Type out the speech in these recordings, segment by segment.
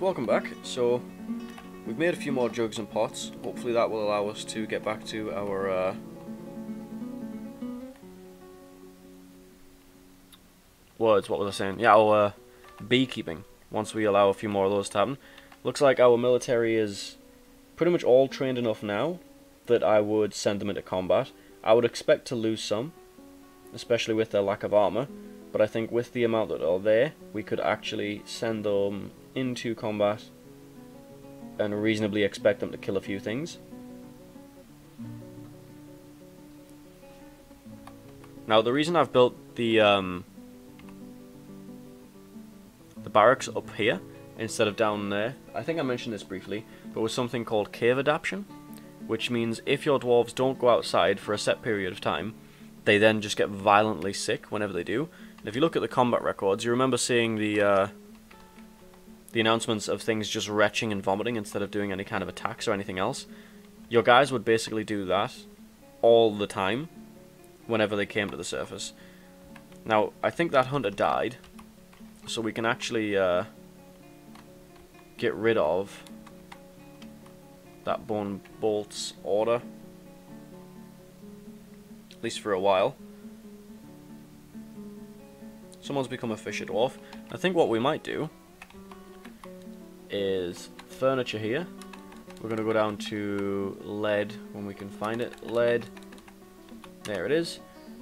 Welcome back. So, we've made a few more jugs and pots. Hopefully that will allow us to get back to our, uh, Words, what was I saying? Yeah, our uh, beekeeping, once we allow a few more of those to happen. Looks like our military is pretty much all trained enough now that I would send them into combat. I would expect to lose some, especially with their lack of armor, but I think with the amount that are there, we could actually send them into combat and reasonably expect them to kill a few things. Now, the reason I've built the um, the barracks up here instead of down there, I think I mentioned this briefly, but with something called cave adaptation, which means if your dwarves don't go outside for a set period of time, they then just get violently sick whenever they do. And if you look at the combat records, you remember seeing the uh, the announcements of things just retching and vomiting instead of doing any kind of attacks or anything else. Your guys would basically do that all the time whenever they came to the surface. Now, I think that hunter died, so we can actually uh, get rid of that bone bolts order. At least for a while. Someone's become a fisher dwarf. I think what we might do is furniture here. We're gonna go down to lead when we can find it. Lead. There it is.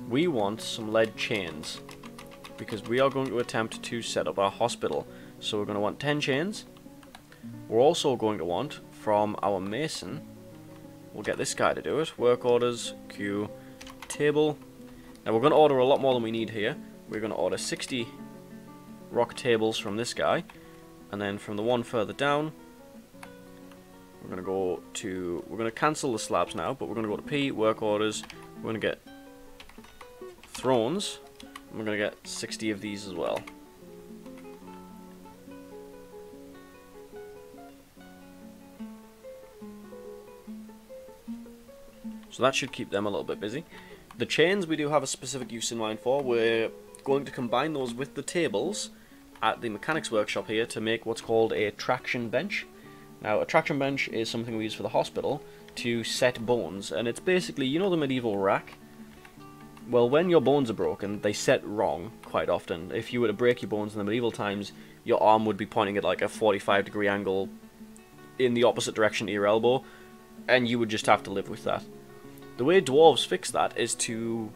We want some lead chains because we are going to attempt to set up our hospital. So we're going to want 10 chains. We're also going to want from our mason, we'll get this guy to do it, work orders, queue, table. Now we're going to order a lot more than we need here. We're going to order 60 rock tables from this guy, and then from the one further down, we're going to go to, we're going to cancel the slabs now, but we're going to go to P, work orders, we're going to get thrones, we're going to get 60 of these as well. So that should keep them a little bit busy. The chains we do have a specific use in mind for. We're going to combine those with the tables at the mechanics workshop here to make what's called a traction bench. Now, a traction bench is something we use for the hospital to set bones, and it's basically, you know the medieval rack? Well, when your bones are broken, they set wrong quite often. If you were to break your bones in the medieval times, your arm would be pointing at like a 45 degree angle in the opposite direction to your elbow, and you would just have to live with that. The way dwarves fix that is to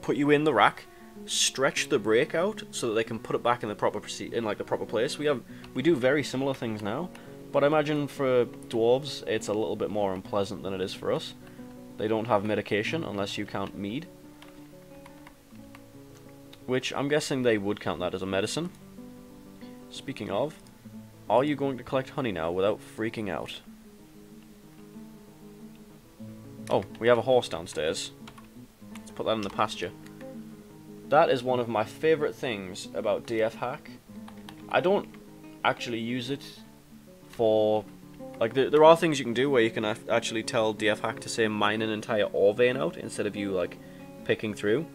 put you in the rack, stretch the break out so that they can put it back in the proper in like the proper place. We have we do very similar things now, but I imagine for dwarves it's a little bit more unpleasant than it is for us. They don't have medication unless you count mead. Which I'm guessing they would count that as a medicine. Speaking of, are you going to collect honey now without freaking out? Oh, we have a horse downstairs. Let's put that in the pasture. That is one of my favourite things about DF Hack. I don't actually use it for... Like, there, there are things you can do where you can actually tell DF Hack to, say, mine an entire ore vein out instead of you, like, picking through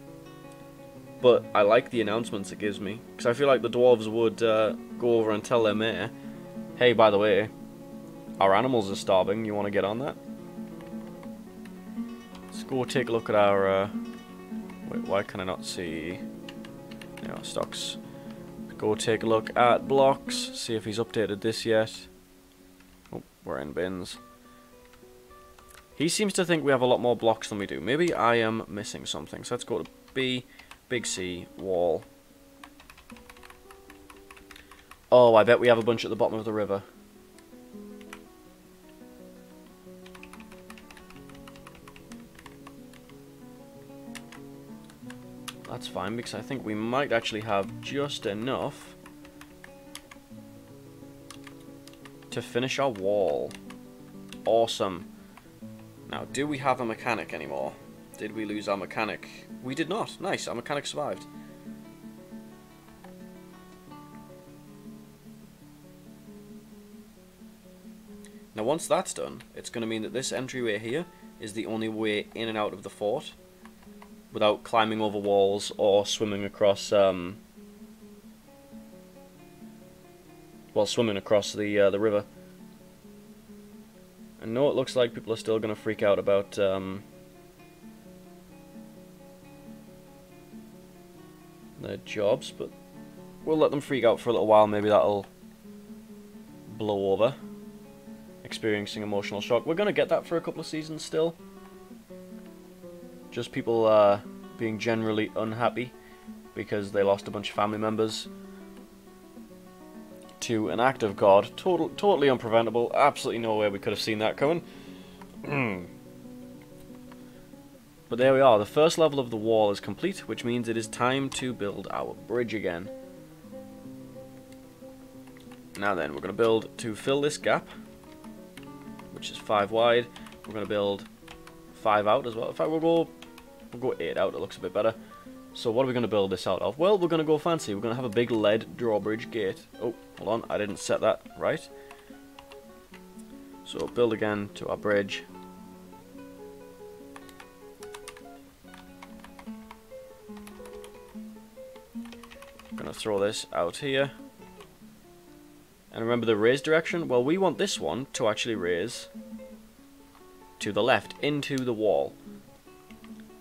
but I like the announcements it gives me because I feel like the dwarves would uh, go over and tell their mayor, "Hey, by the way, our animals are starving. You want to get on that?" Go take a look at our. Uh, wait, why can I not see? You stocks. Go take a look at blocks. See if he's updated this yet. Oh, we're in bins. He seems to think we have a lot more blocks than we do. Maybe I am missing something. So let's go to B. Big C, wall. Oh, I bet we have a bunch at the bottom of the river. That's fine, because I think we might actually have just enough to finish our wall. Awesome. Now, do we have a mechanic anymore? Did we lose our mechanic? We did not. Nice, our mechanic survived. Now once that's done, it's going to mean that this entryway here is the only way in and out of the fort without climbing over walls or swimming across um, well swimming across the uh, the river. I know it looks like people are still going to freak out about um, their jobs, but we'll let them freak out for a little while. Maybe that'll blow over. Experiencing emotional shock. We're going to get that for a couple of seasons still. Just people uh, being generally unhappy because they lost a bunch of family members to an act of God. Total, totally unpreventable. Absolutely no way we could have seen that coming. but there we are. The first level of the wall is complete, which means it is time to build our bridge again. Now then, we're going to build to fill this gap, which is 5 wide. We're going to build 5 out as well. In fact, we'll go, we'll go 8 out. It looks a bit better. So what are we going to build this out of? Well, we're going to go fancy. We're going to have a big lead drawbridge gate. Oh, hold on. I didn't set that right. So build again to our bridge. I'm going to throw this out here. And remember the raise direction? Well, we want this one to actually raise to the left, into the wall.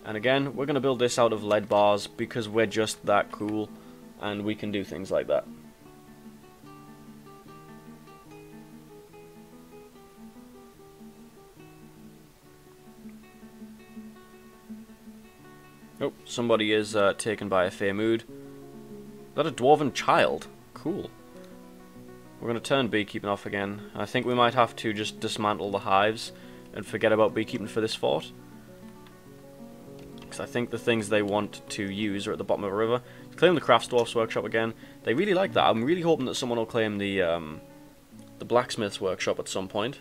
And again, we're going to build this out of lead bars because we're just that cool and we can do things like that. Oh, somebody is uh, taken by a fey mood. Is that a dwarven child? Cool. We're going to turn beekeeping off again. I think we might have to just dismantle the hives and forget about beekeeping for this fort. I think the things they want to use are at the bottom of a river. Claim the Crafts Dwarfs Workshop again. They really like that. I'm really hoping that someone will claim the, um, the Blacksmith's Workshop at some point.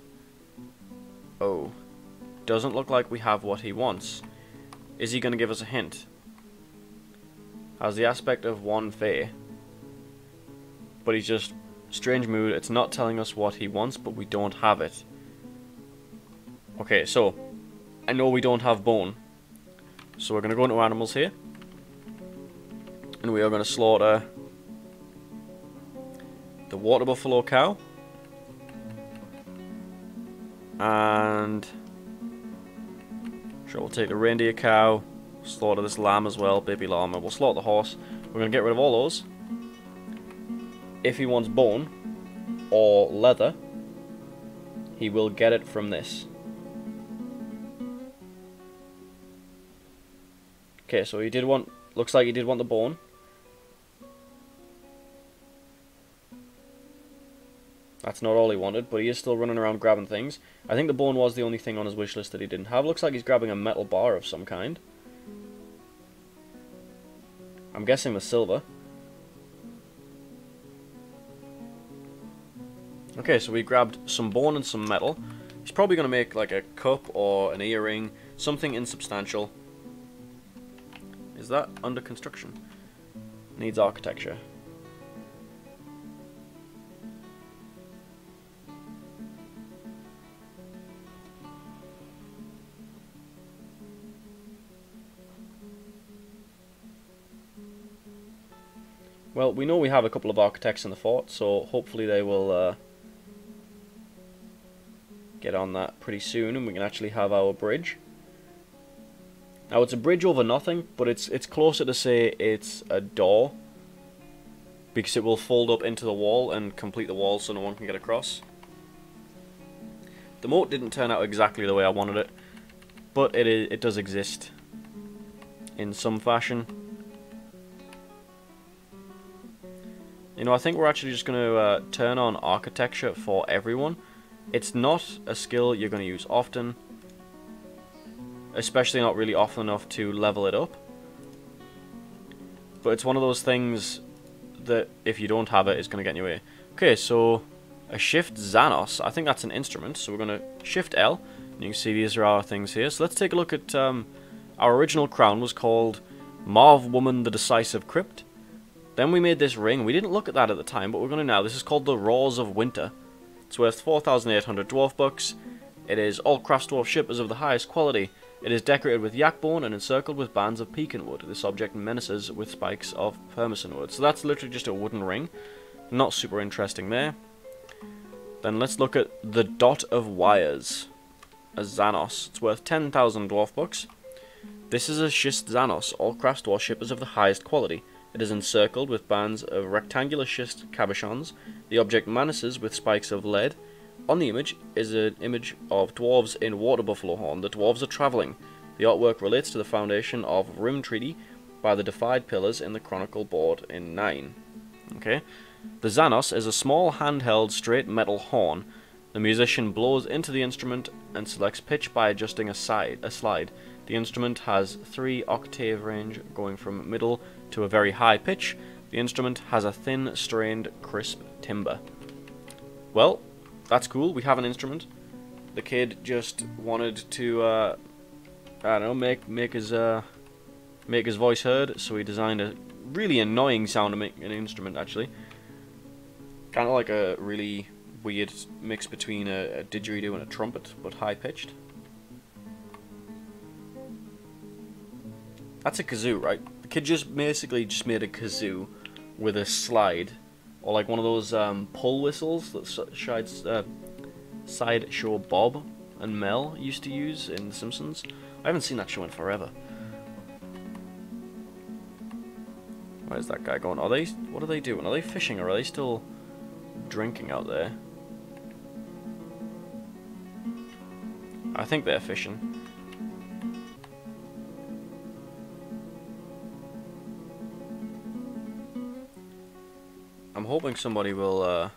Oh. Doesn't look like we have what he wants. Is he going to give us a hint? Has the aspect of one Fey. But he's just strange mood. It's not telling us what he wants, but we don't have it. Okay, so I know we don't have bone. So we're going to go into animals here. And we are going to slaughter the water buffalo cow. And sure we'll take the reindeer cow, slaughter this lamb as well, baby llama. We'll slaughter the horse. We're going to get rid of all those. If he wants bone or leather, he will get it from this. Okay, so he did want, looks like he did want the bone. That's not all he wanted, but he is still running around grabbing things. I think the bone was the only thing on his wish list that he didn't have. Looks like he's grabbing a metal bar of some kind. I'm guessing the silver. Okay, so we grabbed some bone and some metal. He's probably going to make like a cup or an earring, something insubstantial. Is that under construction? Needs architecture. Well, we know we have a couple of architects in the fort, so hopefully they will uh, get on that pretty soon and we can actually have our bridge. Now it's a bridge over nothing, but it's it's closer to say it's a door because it will fold up into the wall and complete the wall so no one can get across. The moat didn't turn out exactly the way I wanted it, but it it does exist in some fashion. You know, I think we're actually just going to uh, turn on architecture for everyone. It's not a skill you're going to use often, especially not really often enough to level it up. But it's one of those things that if you don't have it, it's going to get in your way. Okay, so a Shift Xanos, I think that's an instrument, so we're going to Shift L, and you can see these are our things here. So let's take a look at, um, our original crown was called Marv Woman the Decisive Crypt. Then we made this ring, we didn't look at that at the time, but we're going to now. This is called the Roars of Winter. It's worth 4,800 dwarf bucks. It is all crafts dwarf shippers of the highest quality. It is decorated with yak bone and encircled with bands of pecan wood. This object menaces with spikes of persimmon wood. So that's literally just a wooden ring. Not super interesting there. Then let's look at the Dot of Wires. A Xanos. It's worth 10,000 dwarf bucks. This is a schist Xanos, all crafts dwarf of the highest quality. It is encircled with bands of rectangular schist cabochons. The object menaces with spikes of lead. On the image is an image of dwarves in water buffalo horn. The dwarves are travelling. The artwork relates to the foundation of Rim Treaty by the defied pillars in the Chronicle board in 9. Okay. The Xanos is a small handheld straight metal horn. The musician blows into the instrument and selects pitch by adjusting a side a slide. The instrument has 3 octave range going from middle to a very high pitch. The instrument has a thin, strained, crisp timbre. Well, that's cool. We have an instrument. The kid just wanted to, uh, I don't know, make make his uh, make his voice heard. So he designed a really annoying sound to make an instrument. Actually, kind of like a really weird mix between a, a didgeridoo and a trumpet, but high pitched. That's a kazoo, right? The kid just basically just made a kazoo with a slide or like one of those um, pull whistles that Sides, uh, Sideshow Bob and Mel used to use in The Simpsons. I haven't seen that show in forever. Where's that guy going? Are they? What are they doing? Are they fishing or are they still drinking out there? I think they're fishing. I'm hoping somebody will uh,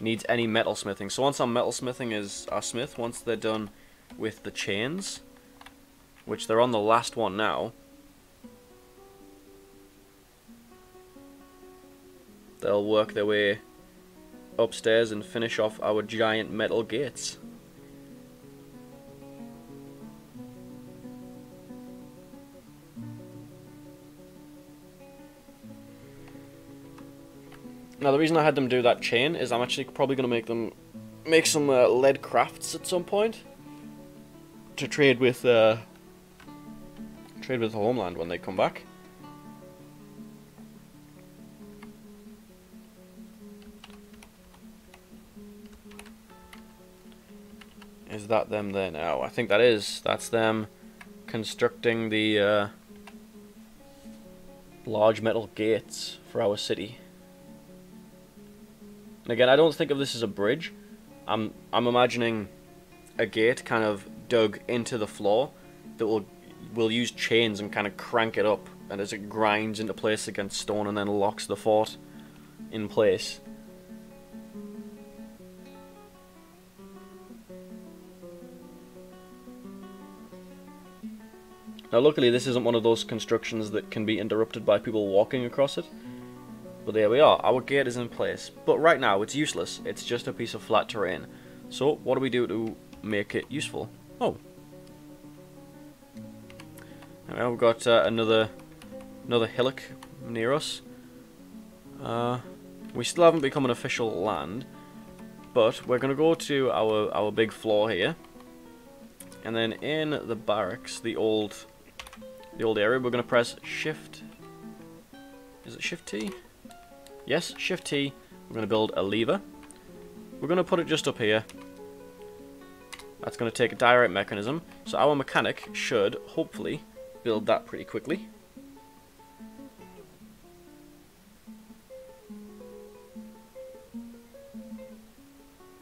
needs any metal smithing. So once our metal smithing is our smith, once they're done with the chains, which they're on the last one now, they'll work their way upstairs and finish off our giant metal gates. Now the reason I had them do that chain is I'm actually probably going to make them make some uh, lead crafts at some point to trade with uh, trade with the Homeland when they come back. Is that them there now? I think that is. That's them constructing the uh, large metal gates for our city. And again, I don't think of this as a bridge. I'm I'm imagining a gate kind of dug into the floor that will will use chains and kind of crank it up, and as it grinds into place against stone, and then locks the fort in place. Now luckily this isn't one of those constructions that can be interrupted by people walking across it. But there we are, our gate is in place. But right now, it's useless. It's just a piece of flat terrain. So, what do we do to make it useful? Oh. Now we've got uh, another another hillock near us. Uh, we still haven't become an official land, but we're going to go to our, our big floor here. And then in the barracks, the old the old area, we're going to press Shift. Is it Shift T? Yes, Shift T. We're going to build a lever. We're going to put it just up here. That's going to take a direct mechanism. So our mechanic should, hopefully, build that pretty quickly.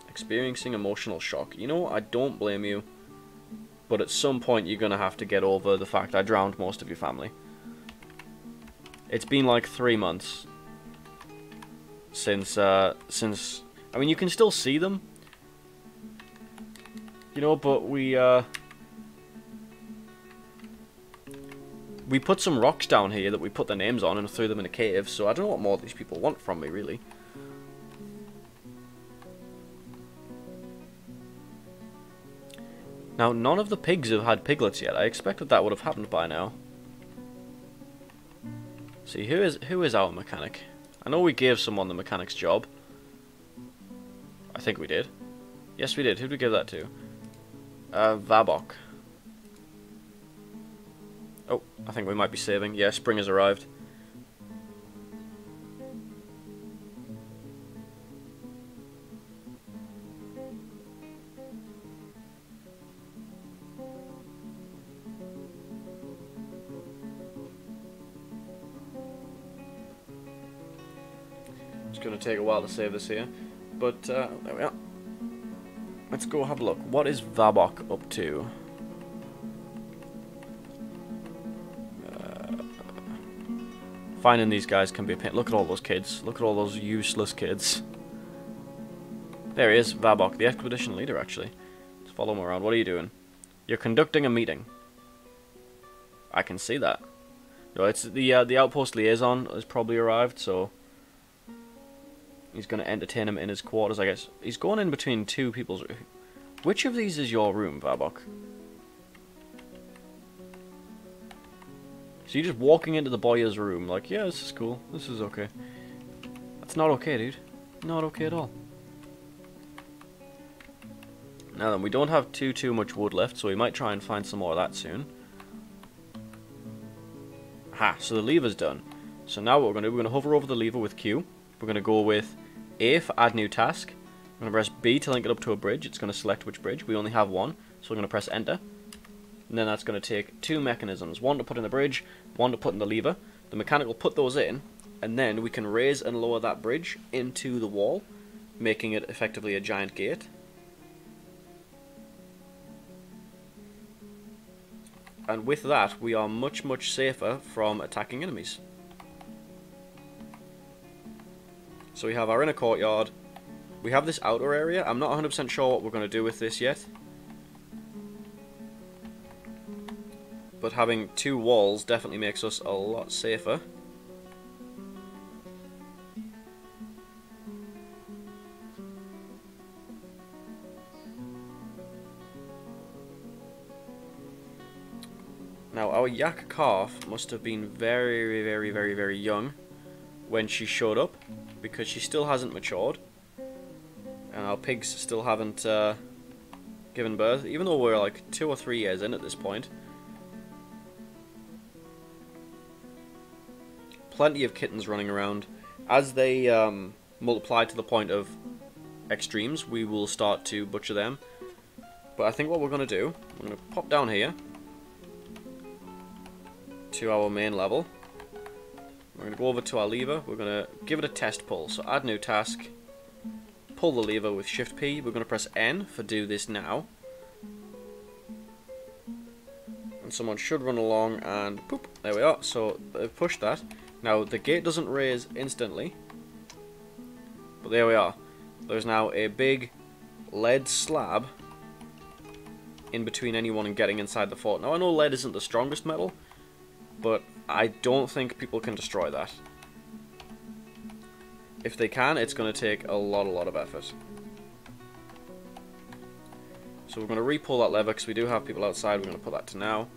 Experiencing emotional shock. You know, I don't blame you. But at some point you're going to have to get over the fact I drowned most of your family. It's been like three months since uh, since I mean you can still see them, you know, but we uh, we put some rocks down here that we put their names on and threw them in a cave. So I don't know what more these people want from me, really. Now, none of the pigs have had piglets yet. I expected that would have happened by now. See, who is who is our mechanic? I know we gave someone the mechanic's job. I think we did. Yes, we did. Who did we give that to? Uh, Vabok. Oh, I think we might be saving. Yeah, spring has arrived. Going to take a while to save this here, but uh, there we are. Let's go have a look. What is Vabok up to? Uh, finding these guys can be a pain. Look at all those kids. Look at all those useless kids. There he is, Vabok, the expedition leader, actually. Let's follow him around. What are you doing? You're conducting a meeting. I can see that. No, it's the uh, the outpost liaison has probably arrived, so He's going to entertain him in his quarters, I guess. He's going in between two people's... Which of these is your room, Vabok? So you're just walking into the bowyer's room, like, yeah, this is cool. This is okay. That's not okay, dude. Not okay at all. Now then, we don't have too, too much wood left, so we might try and find some more of that soon. Ha, so the lever's done. So now what we're going to do, we're going to hover over the lever with Q. We're going to go with for add new task. I'm going to press B to link it up to a bridge. It's going to select which bridge. We only have one, so we're going to press enter. And then that's going to take two mechanisms. One to put in the bridge, one to put in the lever. The mechanic will put those in, and then we can raise and lower that bridge into the wall, making it effectively a giant gate. And with that, we are much, much safer from attacking enemies. So we have our inner courtyard. We have this outer area. I'm not 100% sure what we're going to do with this yet. But having two walls definitely makes us a lot safer. Now, our yak calf must have been very, very, very, very young when she showed up because she still hasn't matured. And our pigs still haven't uh, given birth, even though we're like two or three years in at this point. Plenty of kittens running around. As they um, multiply to the point of extremes, we will start to butcher them. But I think what we're going to do, we're going to pop down here to our main level. We're going to go over to our lever. We're going to give it a test pull. So add new task. Pull the lever with Shift P. We're going to press N for do this now. And someone should run along and poop. There we are. So they've pushed that. Now the gate doesn't raise instantly. But there we are. There's now a big lead slab in between anyone and getting inside the fort. Now I know lead isn't the strongest metal, but I don't think people can destroy that. If they can, it's going to take a lot, a lot of effort. So we're going to re-pull that lever because we do have people outside. We're going to put that to now.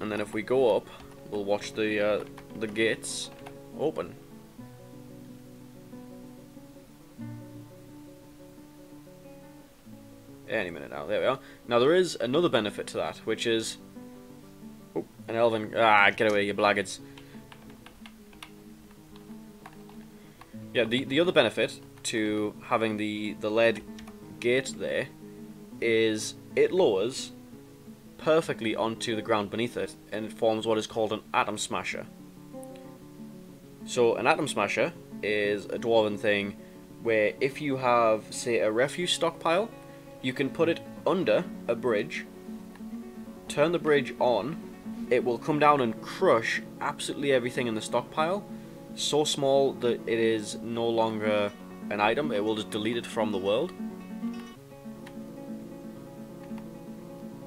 And then if we go up, we'll watch the uh, the gates open. Any minute now. There we are. Now there is another benefit to that, which is Oh, an elven. Ah, get away, you blackguards. Yeah, the, the other benefit to having the, the lead gate there is it lowers perfectly onto the ground beneath it and it forms what is called an atom smasher. So an atom smasher is a dwarven thing where if you have, say, a refuse stockpile, you can put it under a bridge, turn the bridge on, it will come down and crush absolutely everything in the stockpile. So small that it is no longer an item, it will just delete it from the world.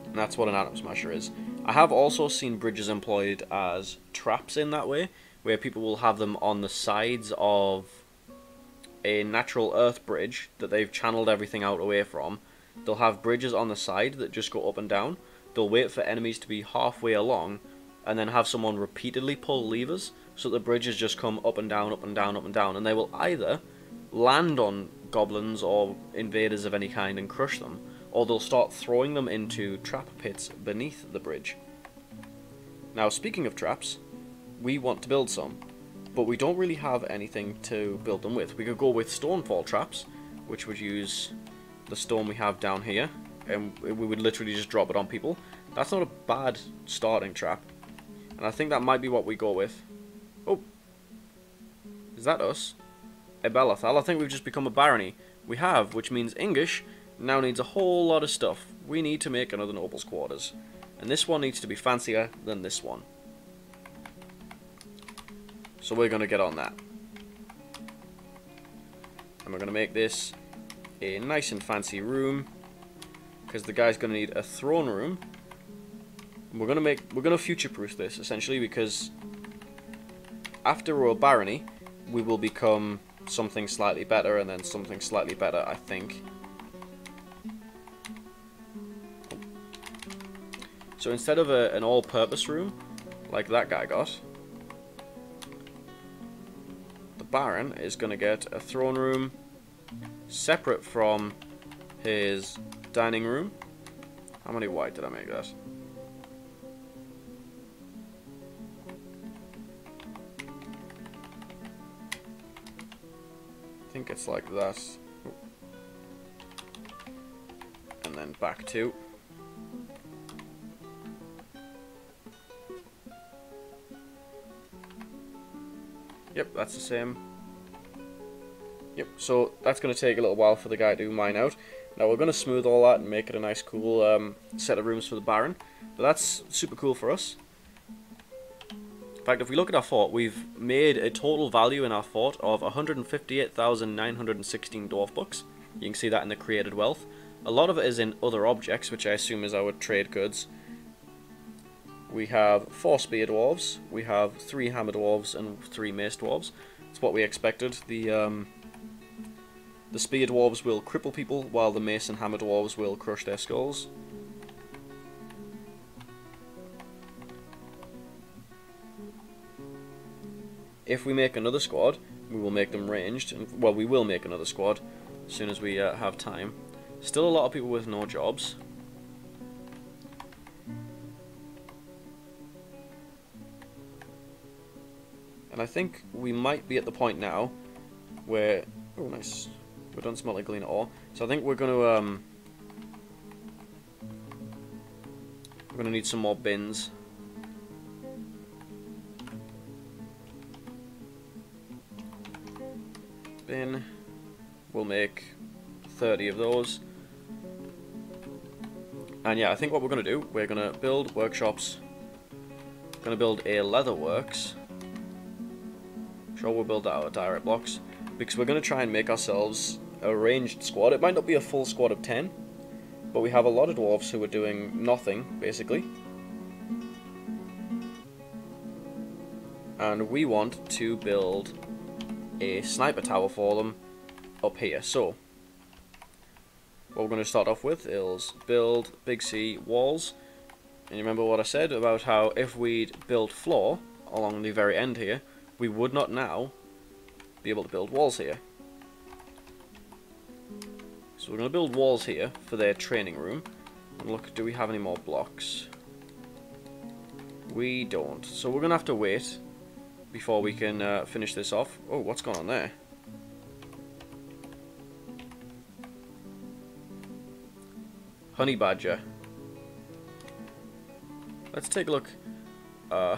And that's what an atom smasher is. I have also seen bridges employed as traps in that way, where people will have them on the sides of a natural earth bridge that they've channeled everything out away from. They'll have bridges on the side that just go up and down, they'll wait for enemies to be halfway along and then have someone repeatedly pull levers so the bridges just come up and down, up and down, up and down, and they will either land on goblins or invaders of any kind and crush them, or they'll start throwing them into trap pits beneath the bridge. Now, speaking of traps, we want to build some, but we don't really have anything to build them with. We could go with stonefall traps, which would use the stone we have down here, and we would literally just drop it on people. That's not a bad starting trap, and I think that might be what we go with. Oh, is that us? Ebelathal, I think we've just become a barony. We have, which means English now needs a whole lot of stuff. We need to make another noble's quarters. And this one needs to be fancier than this one. So we're going to get on that. And we're going to make this a nice and fancy room. Because the guy's going to need a throne room. And we're going to make, we're going to future-proof this, essentially, because after we're barony, we will become something slightly better and then something slightly better, I think. So instead of a, an all-purpose room, like that guy got, the Baron is going to get a throne room separate from his dining room. How many white did I make that? Think it's like that. And then back two. Yep, that's the same. Yep, so that's going to take a little while for the guy to mine out. Now we're going to smooth all that and make it a nice cool um, set of rooms for the Baron. But that's super cool for us. Fact, if we look at our fort, we've made a total value in our fort of 158,916 dwarf bucks. You can see that in the created wealth. A lot of it is in other objects, which I assume is our trade goods. We have four spear dwarves, we have three hammer dwarves, and three mace dwarves. It's what we expected. The um, the spear dwarves will cripple people, while the mace and hammer dwarves will crush their skulls. If we make another squad, we will make them ranged, and well, we will make another squad as soon as we uh, have time. Still a lot of people with no jobs. And I think we might be at the point now where... Oh, nice. We don't smell like glean at all. So I think we're going to... Um, we're going to need some more bins. Bin. We'll make 30 of those. And yeah, I think what we're going to do, we're going to build workshops. Going to build a leather works. Sure, we'll build our direct blocks. Because we're going to try and make ourselves a ranged squad. It might not be a full squad of 10. But we have a lot of dwarves who are doing nothing, basically. And we want to build a sniper tower for them up here. So, what we're going to start off with is build Big C walls. And you remember what I said about how if we'd build floor along the very end here, we would not now be able to build walls here. So we're going to build walls here for their training room. And look, do we have any more blocks? We don't. So we're going to have to wait before we can uh, finish this off. Oh, what's going on there? Honey badger. Let's take a look. Uh,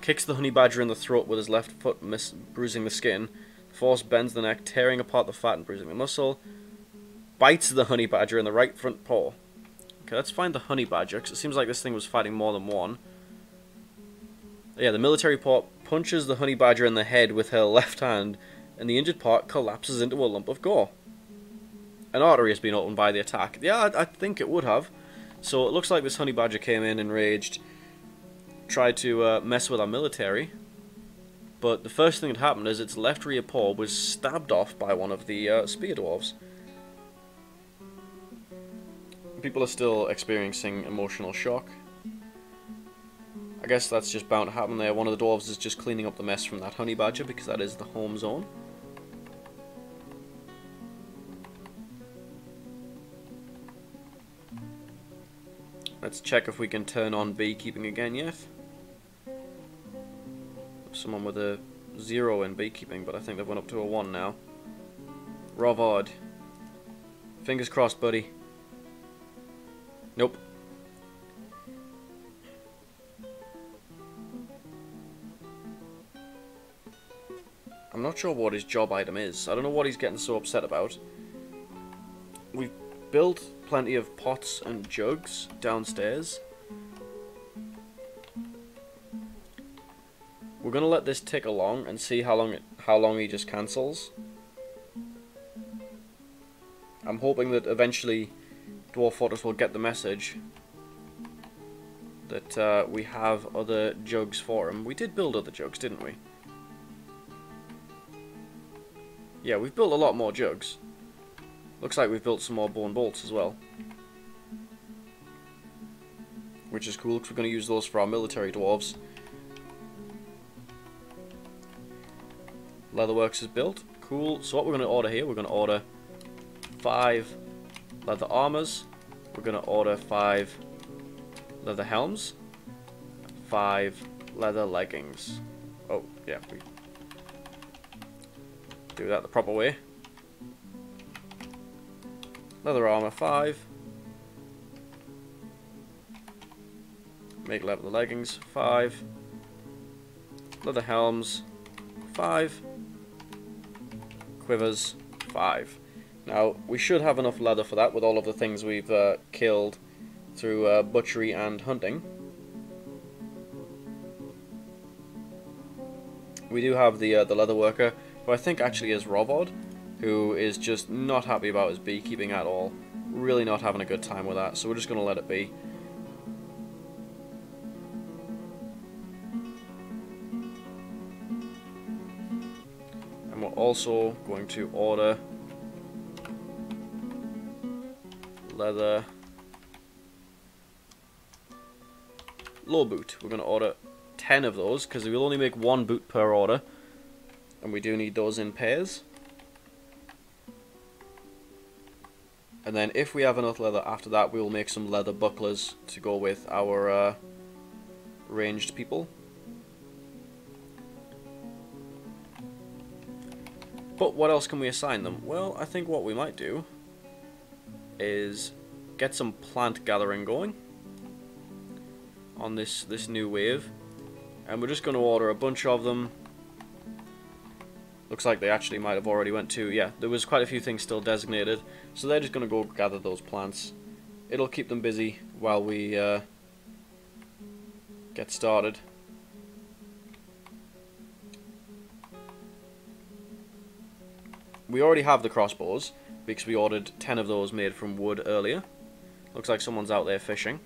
Kicks the honey badger in the throat with his left foot, bruising the skin. Force bends the neck, tearing apart the fat and bruising the muscle. Bites the honey badger in the right front paw. Okay, let's find the honey badger, because it seems like this thing was fighting more than one. Yeah, the military paw punches the honey badger in the head with her left hand, and the injured part collapses into a lump of gore. An artery has been opened by the attack. Yeah, I, I think it would have. So it looks like this honey badger came in enraged, tried to uh, mess with our military. But the first thing that happened is its left rear paw was stabbed off by one of the uh, spear dwarves. People are still experiencing emotional shock. I guess that's just bound to happen there. One of the dwarves is just cleaning up the mess from that honey badger because that is the home zone. Let's check if we can turn on beekeeping again yet. Someone with a zero in beekeeping, but I think they've went up to a one now. Rovard. Fingers crossed, buddy. Nope. I'm not sure what his job item is. I don't know what he's getting so upset about. We've built plenty of pots and jugs downstairs. We're gonna let this tick along and see how long it, how long he just cancels. I'm hoping that eventually Dwarf Fortress will get the message that uh, we have other jugs for him. We did build other jugs, didn't we? Yeah, we've built a lot more jugs. Looks like we've built some more bone bolts as well. Which is cool, because we're going to use those for our military dwarves. Leatherworks is built. Cool. So what we're going to order here, we're going to order five leather armors. We're going to order five leather helms. Five leather leggings. Oh, yeah. We do that the proper way. Leather armor, five. Make leather leggings, five. Leather helms, five. Quivers, five. Now, we should have enough leather for that with all of the things we've uh, killed through uh, butchery and hunting. We do have the uh, the leather worker, who I think actually is Rovod, who is just not happy about his beekeeping at all. Really not having a good time with that, so we're just going to let it be. And we're also going to order leather low boot. We're going to order 10 of those because we'll only make one boot per order and we do need those in pairs. And then if we have enough leather after that, we will make some leather bucklers to go with our uh, ranged people. But what else can we assign them? Well, I think what we might do is get some plant gathering going on this, this new wave. And we're just going to order a bunch of them Looks like they actually might have already went to, yeah, there was quite a few things still designated. So they're just going to go gather those plants. It'll keep them busy while we uh, get started. We already have the crossbows, because we ordered 10 of those made from wood earlier. Looks like someone's out there fishing.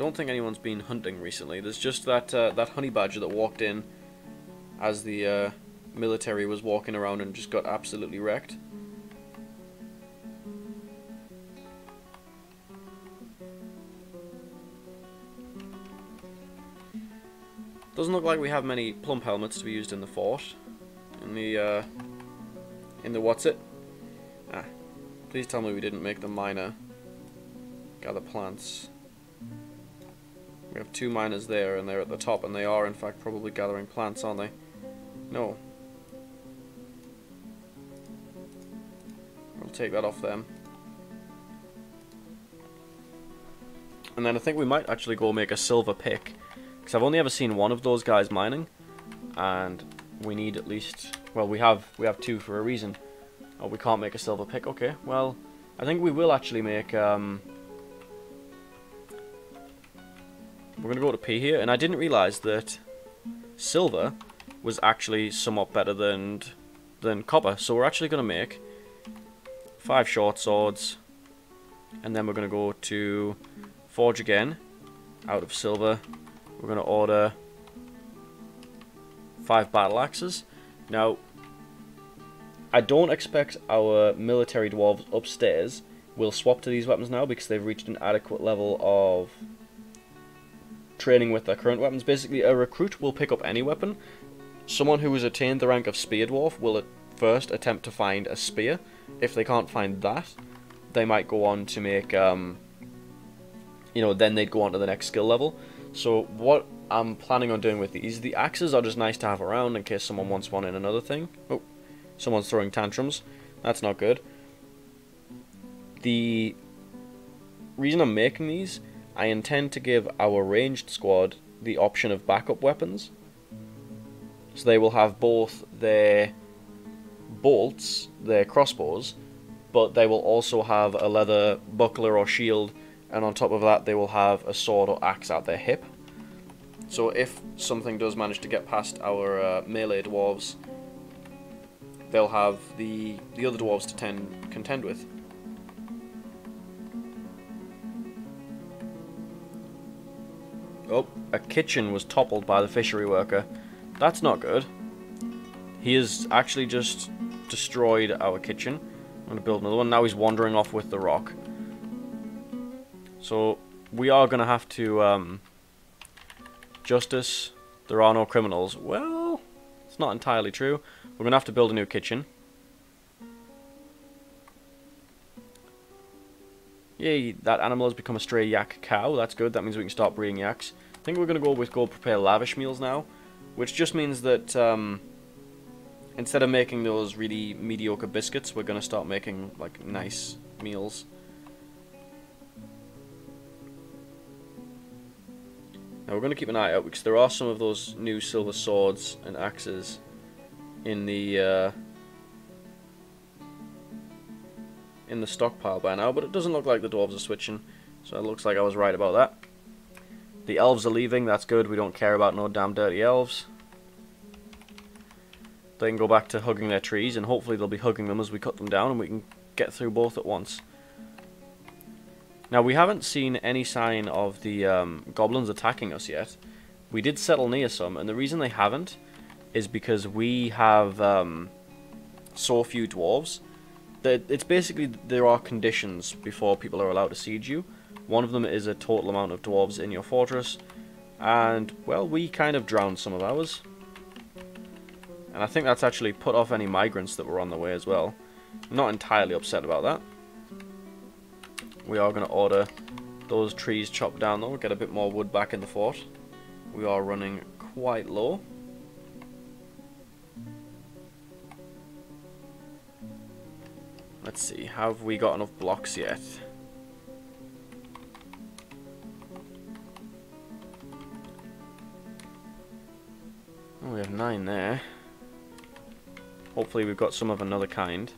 Don't think anyone's been hunting recently. There's just that uh, that honey badger that walked in as the uh, military was walking around and just got absolutely wrecked. Doesn't look like we have many plump helmets to be used in the fort. In the, uh, in the what's it? Ah, please tell me we didn't make the miner gather plants. We have two miners there, and they're at the top, and they are, in fact, probably gathering plants, aren't they? No. We'll take that off them. And then I think we might actually go make a silver pick. Because I've only ever seen one of those guys mining. And we need at least... Well, we have we have two for a reason. Oh, we can't make a silver pick. Okay, well, I think we will actually make... Um, We're going to go to P here, and I didn't realise that silver was actually somewhat better than than copper. So we're actually going to make five short swords, and then we're going to go to forge again out of silver. We're going to order five battle axes. Now, I don't expect our military dwarves upstairs will swap to these weapons now because they've reached an adequate level of training with their current weapons. Basically, a recruit will pick up any weapon. Someone who has attained the rank of Spear Dwarf will at first attempt to find a spear. If they can't find that, they might go on to make, um, you know, then they'd go on to the next skill level. So what I'm planning on doing with these, the axes are just nice to have around in case someone wants one in another thing. Oh, someone's throwing tantrums. That's not good. The reason I'm making these, I intend to give our ranged squad the option of backup weapons. So they will have both their bolts, their crossbows, but they will also have a leather buckler or shield, and on top of that they will have a sword or axe at their hip. So if something does manage to get past our uh, melee dwarves, they'll have the the other dwarves to tend, contend with. Oh, a kitchen was toppled by the fishery worker. That's not good. He has actually just destroyed our kitchen. I'm going to build another one. Now he's wandering off with the rock. So, we are going to have to... Um, justice, there are no criminals. Well, it's not entirely true. We're going to have to build a new kitchen. Yay, that animal has become a stray yak cow. That's good. That means we can start breeding yaks. I think we're going to go with go prepare lavish meals now. Which just means that um, instead of making those really mediocre biscuits, we're going to start making like nice meals. Now we're going to keep an eye out because there are some of those new silver swords and axes in the uh, in the stockpile by now, but it doesn't look like the dwarves are switching, so it looks like I was right about that. The elves are leaving, that's good, we don't care about no damn dirty elves. They can go back to hugging their trees, and hopefully they'll be hugging them as we cut them down, and we can get through both at once. Now, we haven't seen any sign of the um, goblins attacking us yet. We did settle near some, and the reason they haven't is because we have um, so few dwarves it's basically there are conditions before people are allowed to siege you. One of them is a total amount of dwarves in your fortress, and well, we kind of drowned some of ours. And I think that's actually put off any migrants that were on the way as well. I'm not entirely upset about that. We are going to order those trees chopped down though, get a bit more wood back in the fort. We are running quite low. Let's see, have we got enough blocks yet? Oh, we have nine there. Hopefully we've got some of another kind.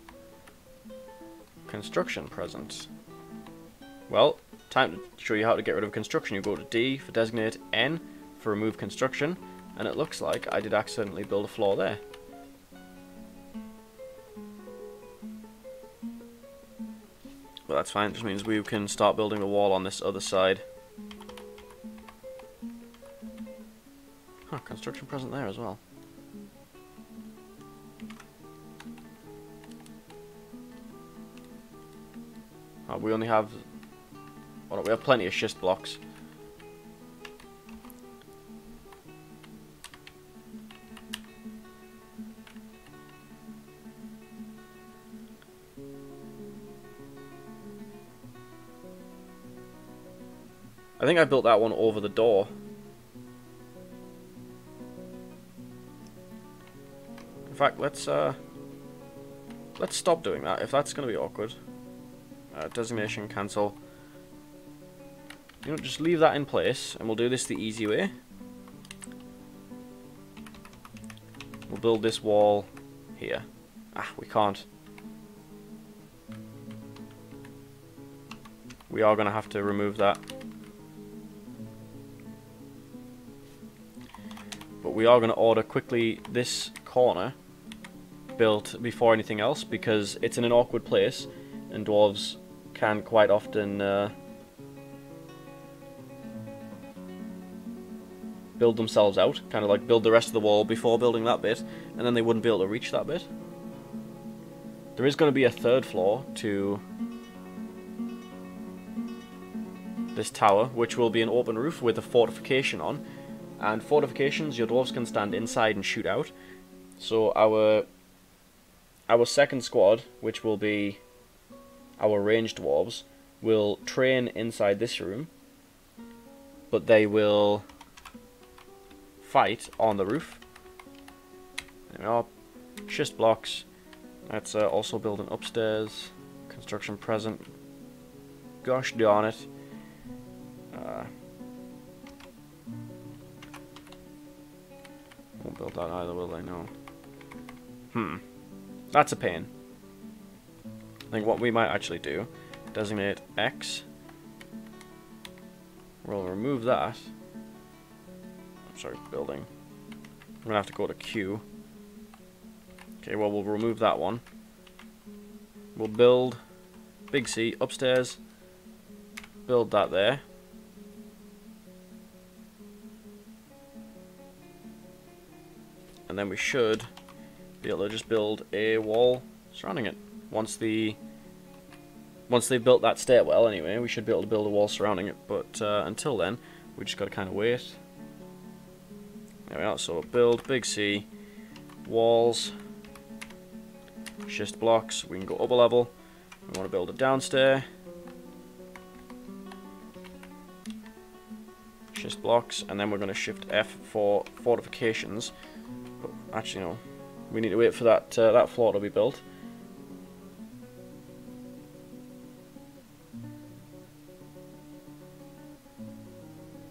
Construction present. Well, time to show you how to get rid of construction. You go to D for designate, N for remove construction, and it looks like I did accidentally build a floor there. But that's fine, it just means we can start building a wall on this other side. Huh, construction present there as well. Oh, we only have... Well, we have plenty of schist blocks. I think I built that one over the door. In fact, let's uh, let's stop doing that if that's going to be awkward. Uh, designation cancel. You know, just leave that in place, and we'll do this the easy way. We'll build this wall here. Ah, we can't. We are going to have to remove that. But we are going to order quickly this corner built before anything else because it's in an awkward place and dwarves can quite often uh, build themselves out, kind of like build the rest of the wall before building that bit, and then they wouldn't be able to reach that bit. There is going to be a third floor to this tower, which will be an open roof with a fortification on. And fortifications, your dwarves can stand inside and shoot out. So our our second squad, which will be our ranged dwarves, will train inside this room, but they will fight on the roof. There we are. Schist blocks. Let's uh, also build an upstairs. Construction present. Gosh darn it. Won't build that either, will they? No. Hmm. That's a pain. I think what we might actually do, designate X. We'll remove that. I'm sorry, building. I'm gonna have to go to Q. Okay, well we'll remove that one. We'll build big C upstairs. Build that there. And then we should be able to just build a wall surrounding it. Once the once they've built that stairwell anyway, we should be able to build a wall surrounding it. But uh, until then, we just got to kind of wait. There we are, so build, big C, walls, schist blocks, we can go up a level. We want to build a downstairs. Schist blocks, and then we're going to shift F for fortifications. Actually, no, we need to wait for that uh, that floor to be built.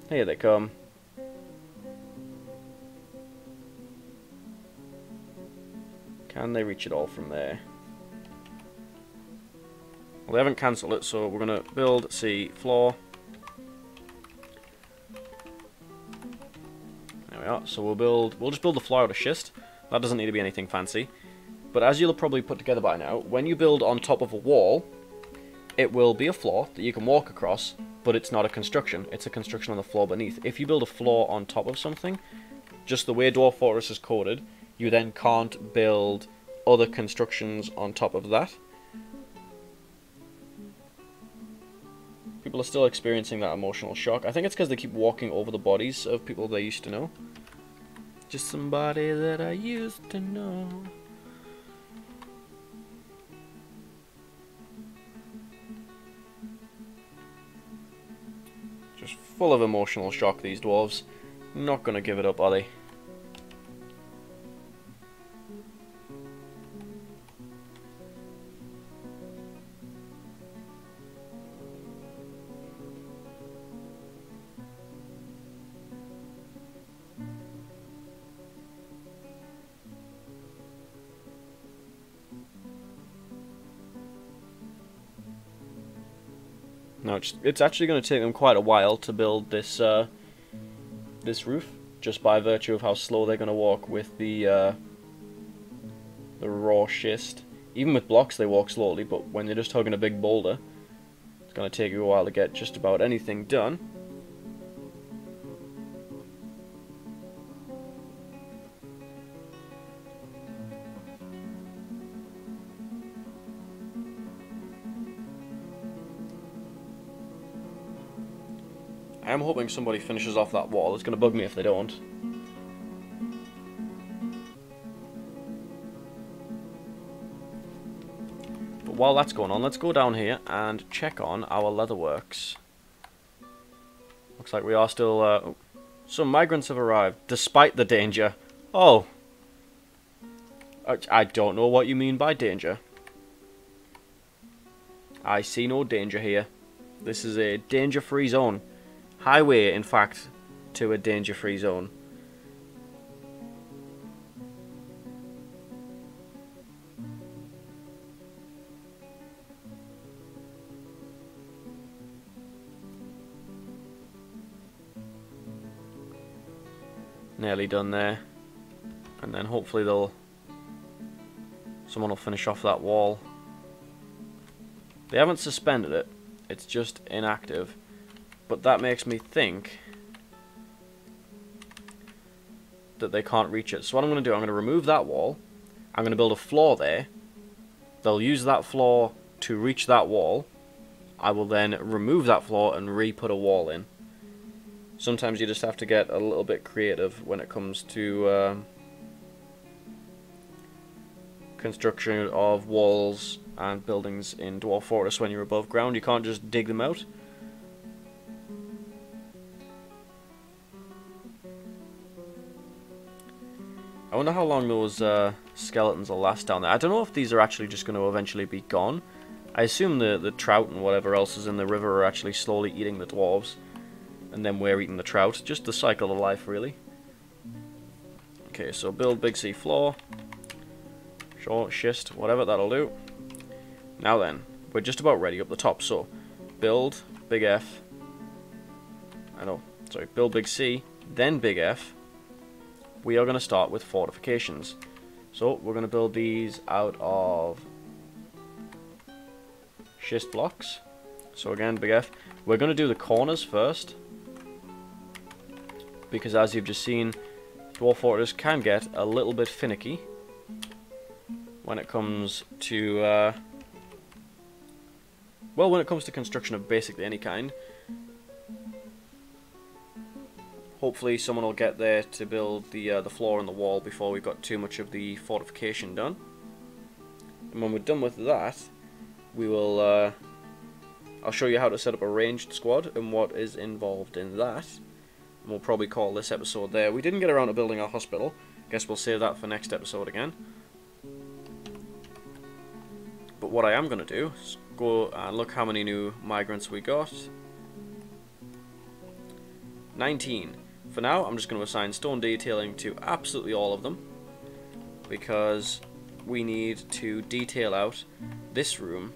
Here they come. Can they reach it all from there? Well, they haven't cancelled it, so we're going to build C floor. Are. So we'll build. We'll just build the floor out of schist. That doesn't need to be anything fancy. But as you'll probably put together by now, when you build on top of a wall, it will be a floor that you can walk across, but it's not a construction. It's a construction on the floor beneath. If you build a floor on top of something, just the way Dwarf Fortress is coded, you then can't build other constructions on top of that. People are still experiencing that emotional shock. I think it's because they keep walking over the bodies of people they used to know. Just somebody that I used to know. Just full of emotional shock, these dwarves. Not gonna give it up, are they? It's, it's actually going to take them quite a while to build this uh, this roof, just by virtue of how slow they're going to walk with the uh, the raw schist. Even with blocks, they walk slowly, but when they're just hugging a big boulder, it's going to take you a while to get just about anything done. I am hoping somebody finishes off that wall. It's going to bug me if they don't. But while that's going on, let's go down here and check on our leatherworks. Looks like we are still... Uh, oh, some migrants have arrived, despite the danger. Oh. I don't know what you mean by danger. I see no danger here. This is a danger-free zone highway, in fact, to a danger-free zone. Nearly done there. And then hopefully they'll... Someone will finish off that wall. They haven't suspended it. It's just inactive. But that makes me think that they can't reach it. So what I'm going to do, I'm going to remove that wall. I'm going to build a floor there. They'll use that floor to reach that wall. I will then remove that floor and re-put a wall in. Sometimes you just have to get a little bit creative when it comes to uh, construction of walls and buildings in Dwarf Fortress when you're above ground. You can't just dig them out. Wonder how long those uh, skeletons will last down there. I don't know if these are actually just going to eventually be gone. I assume the, the trout and whatever else is in the river are actually slowly eating the dwarves. And then we're eating the trout. Just the cycle of life, really. Okay, so build big C floor. Sure, schist, whatever, that'll do. Now then, we're just about ready up the top. So, build big F. I know, sorry, build big C, then big F we are going to start with fortifications. So we're going to build these out of schist blocks. So again, big F. We're going to do the corners first. Because as you've just seen, Dwarf Fortress can get a little bit finicky when it comes to, uh, well, when it comes to construction of basically any kind. Hopefully someone will get there to build the, uh, the floor and the wall before we've got too much of the fortification done. And when we're done with that, we will... Uh, I'll show you how to set up a ranged squad and what is involved in that. And we'll probably call this episode there. We didn't get around to building our hospital. Guess we'll save that for next episode again. But what I am going to do is go and look how many new migrants we got. 19. For now, I'm just going to assign stone detailing to absolutely all of them because we need to detail out this room,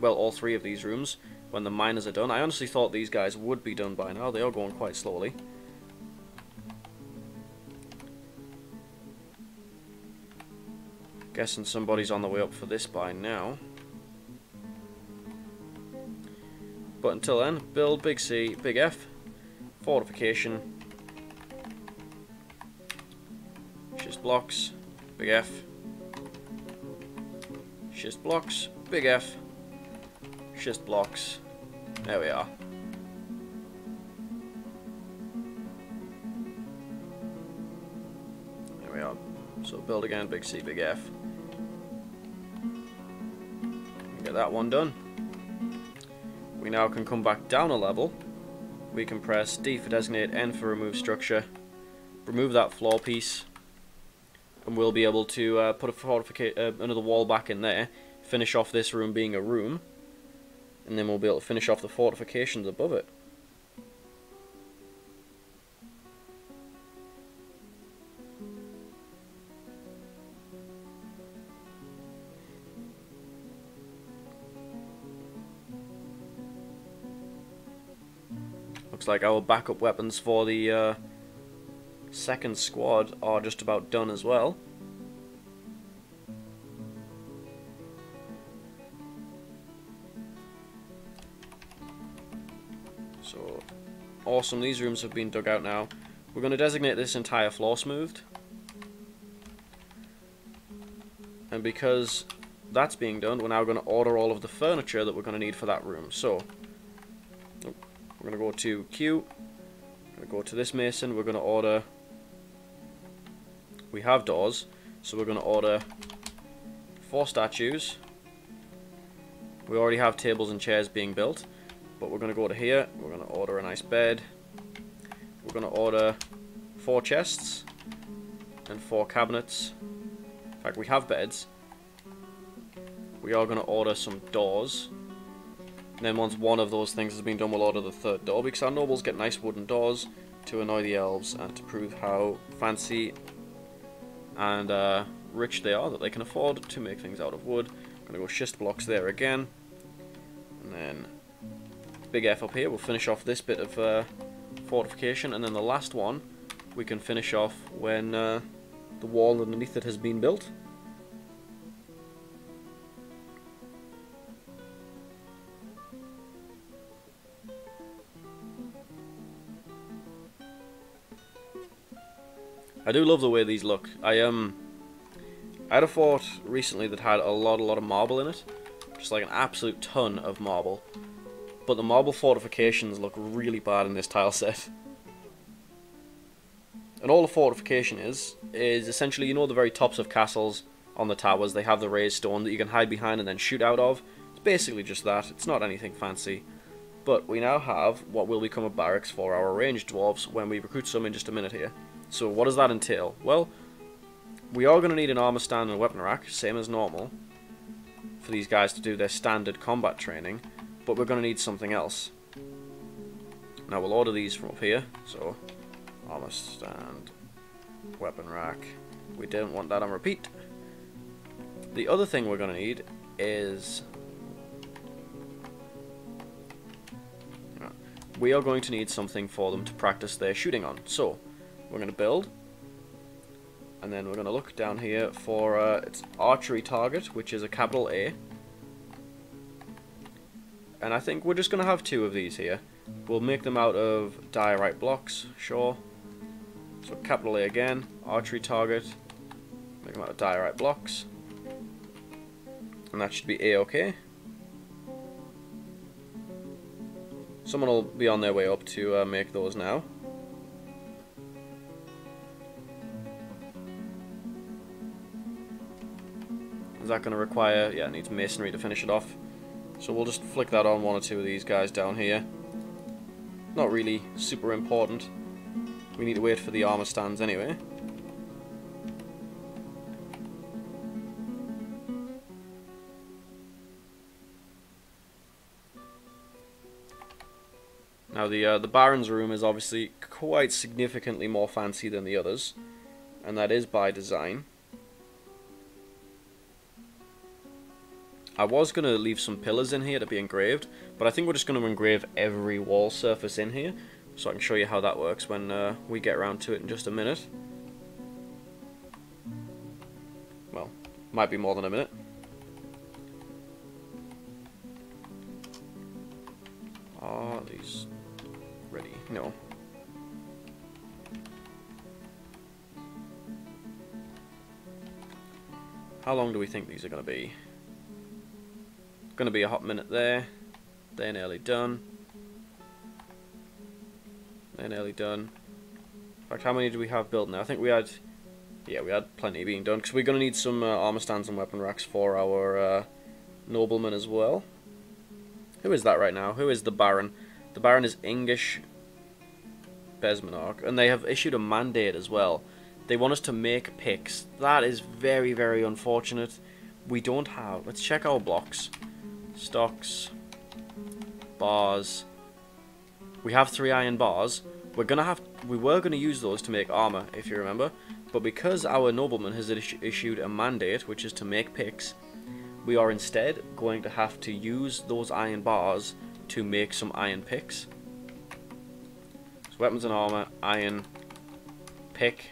well, all three of these rooms, when the miners are done. I honestly thought these guys would be done by now. They are going quite slowly. Guessing somebody's on the way up for this by now. But until then, build Big C, Big F, fortification, Schist blocks, big F. Schist blocks, big F. Schist blocks. There we are. There we are. So build again, big C, big F. Get that one done. We now can come back down a level. We can press D for designate, N for remove structure. Remove that floor piece and we'll be able to uh, put a fortification, uh, another wall back in there, finish off this room being a room, and then we'll be able to finish off the fortifications above it. Looks like our backup weapons for the uh, second squad are just about done as well. So, awesome. These rooms have been dug out now. We're going to designate this entire floor smoothed. And because that's being done, we're now going to order all of the furniture that we're going to need for that room. So, we're going to go to Q, we're going to go to this mason, we're going to order we have doors, so we're going to order four statues. We already have tables and chairs being built, but we're going to go to here, we're going to order a nice bed, we're going to order four chests and four cabinets. In fact, we have beds. We are going to order some doors. And then once one of those things has been done, we'll order the third door, because our nobles get nice wooden doors to annoy the elves and to prove how fancy and uh, rich they are that they can afford to make things out of wood. I'm going to go schist blocks there again. And then big F up here. We'll finish off this bit of uh, fortification. And then the last one we can finish off when uh, the wall underneath it has been built. I do love the way these look. I um, I had a fort recently that had a lot, a lot of marble in it, just like an absolute ton of marble. but the marble fortifications look really bad in this tile set. And all a fortification is, is essentially, you know the very tops of castles on the towers, they have the raised stone that you can hide behind and then shoot out of. It's basically just that, it's not anything fancy. But we now have what will become a barracks for our ranged dwarves when we recruit some in just a minute here. So what does that entail? Well, we are going to need an armor stand and a weapon rack, same as normal, for these guys to do their standard combat training, but we're going to need something else. Now we'll order these from up here, so armor stand, weapon rack, we don't want that on repeat. The other thing we're going to need is we are going to need something for them to practice their shooting on. So, we're going to build, and then we're going to look down here for uh, its archery target, which is a capital A. And I think we're just going to have two of these here. We'll make them out of diorite blocks, sure. So capital A again, archery target, make them out of diorite blocks. And that should be A-okay. Someone will be on their way up to uh, make those now. Is that going to require... Yeah, it needs masonry to finish it off. So we'll just flick that on one or two of these guys down here. Not really super important. We need to wait for the armor stands anyway. Now the uh, the Baron's room is obviously quite significantly more fancy than the others, and that is by design. I was going to leave some pillars in here to be engraved, but I think we're just going to engrave every wall surface in here, so I can show you how that works when uh, we get around to it in just a minute. Well, might be more than a minute. Ah, these ready. No. How long do we think these are going to be? Going to be a hot minute there. They're nearly done. They're nearly done. In fact, how many do we have built now? I think we had... Yeah, we had plenty being done. Because we're going to need some uh, armor stands and weapon racks for our uh, noblemen as well. Who is that right now? Who is the Baron? The Baron is English Besmonarch, and they have issued a mandate as well. They want us to make picks. That is very, very unfortunate. We don't have... Let's check our blocks. Stocks. Bars. We have three iron bars. We're gonna have... We were gonna use those to make armor, if you remember. But because our nobleman has issued a mandate, which is to make picks, we are instead going to have to use those iron bars to make some iron picks. So weapons and armor, iron, pick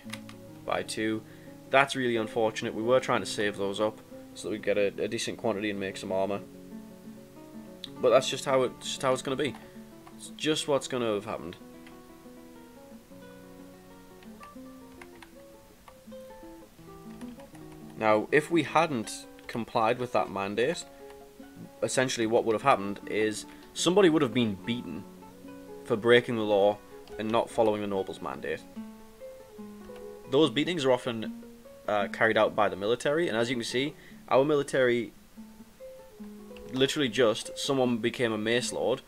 by two. That's really unfortunate. We were trying to save those up so that we get a, a decent quantity and make some armor. But that's just how it, just how it's going to be. It's just what's going to have happened. Now, if we hadn't complied with that mandate, essentially what would have happened is somebody would have been beaten for breaking the law and not following the noble's mandate. Those beatings are often uh, carried out by the military, and as you can see, our military literally just someone became a mace lord.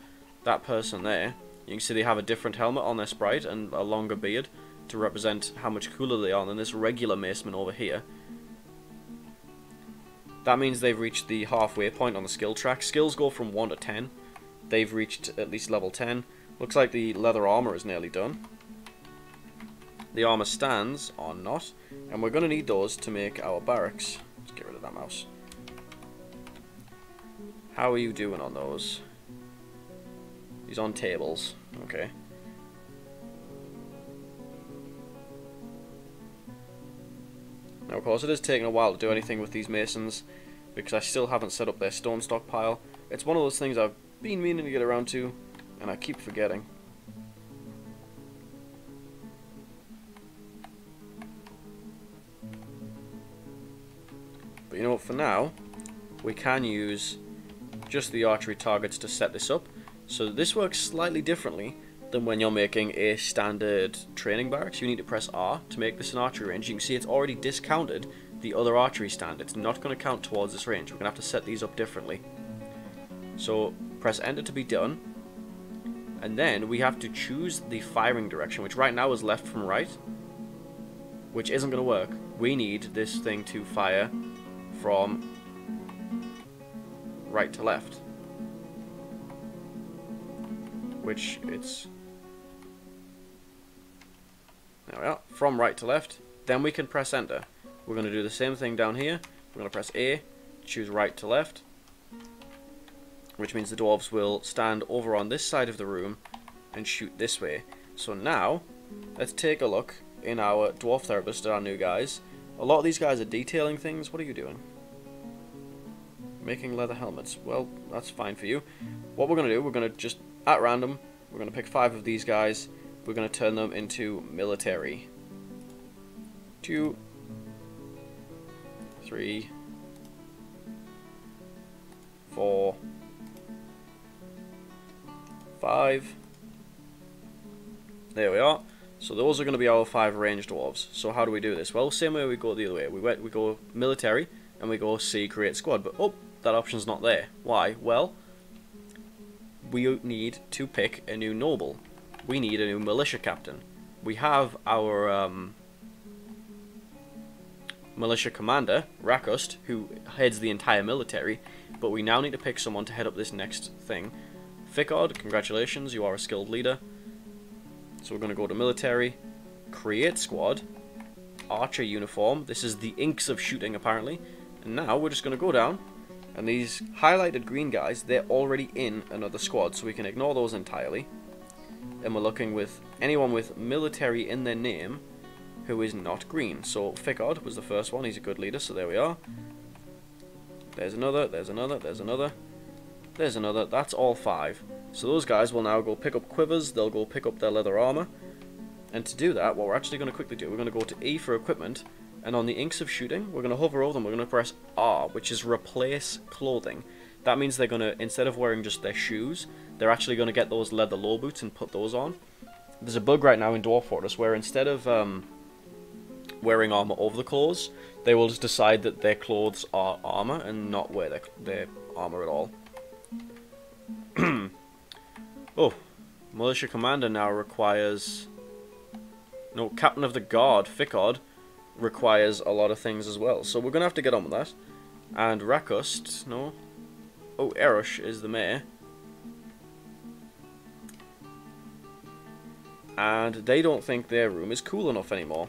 That person there, you can see they have a different helmet on their sprite and a longer beard to represent how much cooler they are than this regular maceman over here. That means they've reached the halfway point on the skill track. Skills go from 1 to 10. They've reached at least level 10. Looks like the leather armor is nearly done. The armor stands are not, and we're going to need those to make our barracks. Let's get rid of that mouse. How are you doing on those? He's on tables. Okay. Now, of course, it is taking a while to do anything with these masons because I still haven't set up their stone stockpile. It's one of those things I've been meaning to get around to, and I keep forgetting. But you know what, for now, we can use just the archery targets to set this up. So this works slightly differently than when you're making a standard training barracks. You need to press R to make this an archery range. You can see it's already discounted the other archery stand. It's not going to count towards this range. We're going to have to set these up differently. So press enter to be done. And then we have to choose the firing direction, which right now is left from right, which isn't going to work. We need this thing to fire from right to left. Which it's... There we are. From right to left. Then we can press enter. We're going to do the same thing down here. We're going to press A, choose right to left. Which means the dwarves will stand over on this side of the room and shoot this way. So now, let's take a look in our dwarf therapist, our new guys. A lot of these guys are detailing things. What are you doing? Making leather helmets. Well, that's fine for you. What we're going to do, we're going to just, at random, we're going to pick five of these guys. We're going to turn them into military. Two, three, four, five. There we are. So those are going to be our five ranged dwarves. So how do we do this? Well, same way we go the other way. We went, we go military, and we go C create squad. But oh, that option's not there. Why? Well, we need to pick a new noble. We need a new militia captain. We have our um, militia commander, Rakust, who heads the entire military, but we now need to pick someone to head up this next thing. Ficod, congratulations, you are a skilled leader. So we're going to go to military, create squad, archer uniform. This is the inks of shooting apparently. And now we're just going to go down and these highlighted green guys, they're already in another squad, so we can ignore those entirely. And we're looking with anyone with military in their name who is not green. So Ficod was the first one, he's a good leader, so there we are. There's another, there's another, there's another, there's another, that's all five. So those guys will now go pick up quivers, they'll go pick up their leather armor. And to do that, what we're actually going to quickly do, we're going to go to E for equipment, and on the inks of shooting, we're going to hover over them, we're going to press R, which is replace clothing. That means they're going to, instead of wearing just their shoes, they're actually going to get those leather low boots and put those on. There's a bug right now in Dwarf Fortress where instead of um, wearing armor over the clothes, they will just decide that their clothes are armor and not wear their, their armor at all. oh, Militia Commander now requires... No, Captain of the Guard, Ficod, requires a lot of things as well. So we're going to have to get on with that. And Rakust, no. Oh, Erush is the mayor. And they don't think their room is cool enough anymore.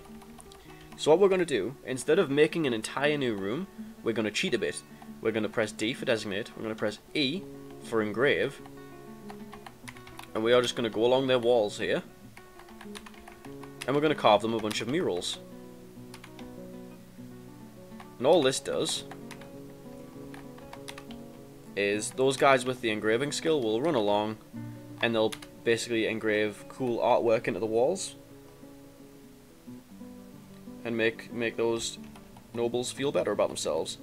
So what we're going to do, instead of making an entire new room, we're going to cheat a bit. We're going to press D for designate, we're going to press E for engrave, and we are just going to go along their walls here, and we're going to carve them a bunch of murals. And all this does is those guys with the engraving skill will run along and they'll basically engrave cool artwork into the walls and make make those nobles feel better about themselves.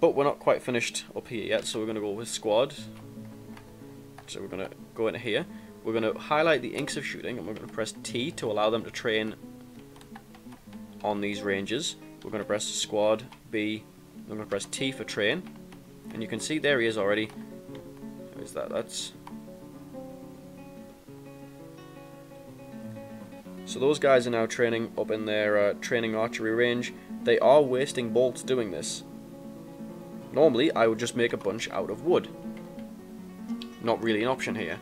But we're not quite finished up here yet, so we're going to go with squad. So we're going to go into here. We're going to highlight the inks of shooting, and we're going to press T to allow them to train on these ranges. We're going to press squad B. I'm going to press T for train. And you can see there he is already. Where's that? That's... So those guys are now training up in their uh, training archery range. They are wasting bolts doing this. Normally, I would just make a bunch out of wood. Not really an option here.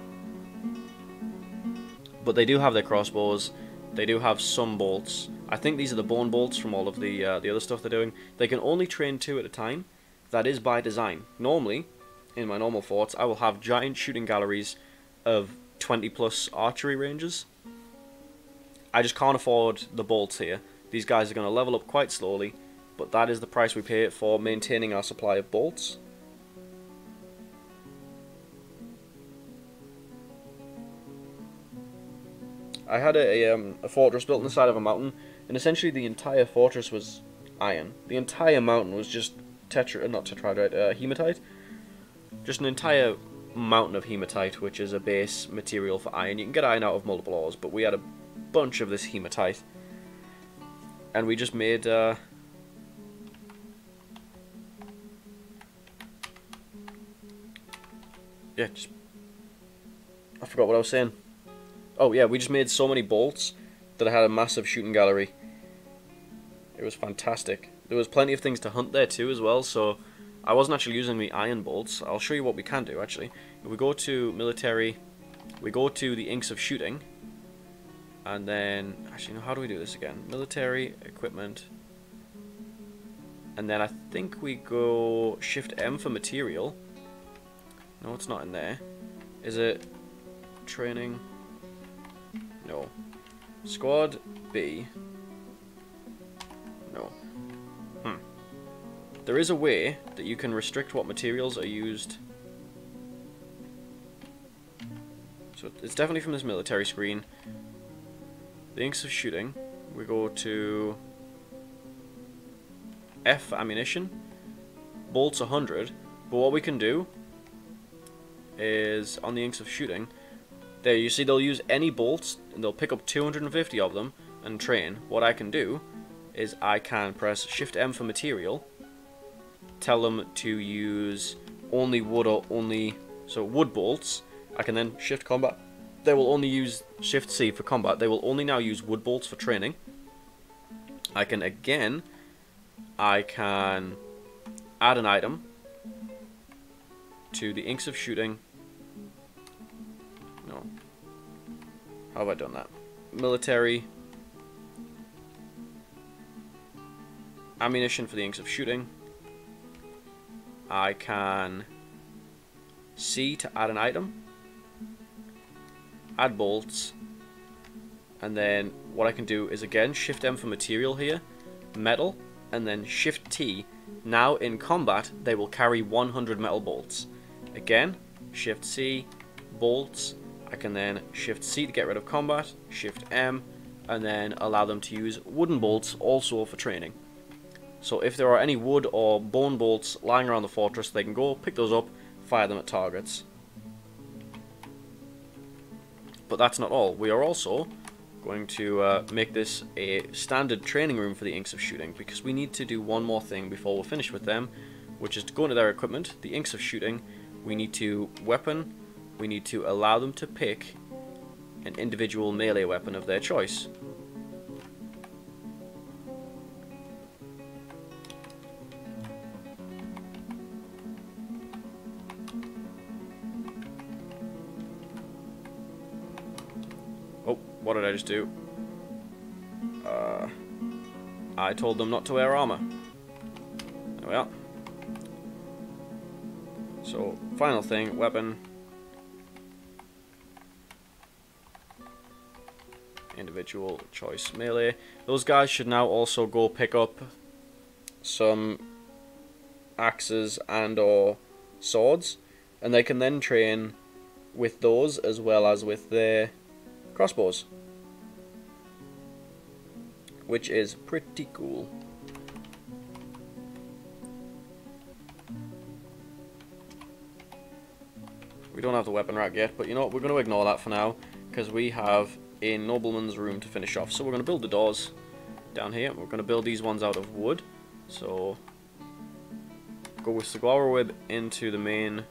But they do have their crossbows. They do have some bolts. I think these are the bone bolts from all of the uh, the other stuff they're doing. They can only train two at a time. That is by design. Normally, in my normal forts, I will have giant shooting galleries of 20 plus archery ranges. I just can't afford the bolts here. These guys are going to level up quite slowly, but that is the price we pay for maintaining our supply of bolts. I had a, a, um, a fortress built on the side of a mountain and essentially the entire fortress was iron. The entire mountain was just tetra, not tetrahedrite, uh, hematite. Just an entire mountain of hematite, which is a base material for iron. You can get iron out of multiple ores, but we had a bunch of this hematite. And we just made... Uh, yeah, just... I forgot what I was saying. Oh yeah, we just made so many bolts that I had a massive shooting gallery. It was fantastic. There was plenty of things to hunt there too as well, so I wasn't actually using the iron bolts. I'll show you what we can do actually. If we go to military, we go to the inks of shooting, and then, actually no, how do we do this again? Military, equipment, and then I think we go shift M for material. No, it's not in there. Is it training? No. Squad B. No. Hmm. There is a way that you can restrict what materials are used. So it's definitely from this military screen. The inks of shooting. We go to F ammunition. Bolts 100. But what we can do is on the inks of shooting there, you see they'll use any bolts, and they'll pick up 250 of them and train. What I can do is I can press Shift M for material, tell them to use only wood or only, so wood bolts. I can then Shift Combat. They will only use Shift C for combat. They will only now use wood bolts for training. I can again, I can add an item to the inks of shooting How have I done that? Military. Ammunition for the inks of shooting. I can C to add an item. Add bolts. And then what I can do is again Shift M for material here. Metal. And then Shift T. Now in combat they will carry 100 metal bolts. Again, Shift C, bolts, I can then Shift C to get rid of combat, Shift M, and then allow them to use wooden bolts also for training. So if there are any wood or bone bolts lying around the fortress, they can go, pick those up, fire them at targets. But that's not all. We are also going to uh, make this a standard training room for the Inks of Shooting because we need to do one more thing before we're finished with them, which is to go into their equipment, the Inks of Shooting, we need to weapon, we need to allow them to pick an individual melee weapon of their choice. Oh, what did I just do? Uh, I told them not to wear armor. There we are. So, final thing, weapon. Individual choice. Melee. Those guys should now also go pick up some axes and or swords and they can then train with those as well as with their crossbows which is pretty cool. We don't have the weapon rack yet but you know what? We're going to ignore that for now because we have a nobleman's room to finish off. So we're going to build the doors down here. We're going to build these ones out of wood. So go with Saguaro Web into the main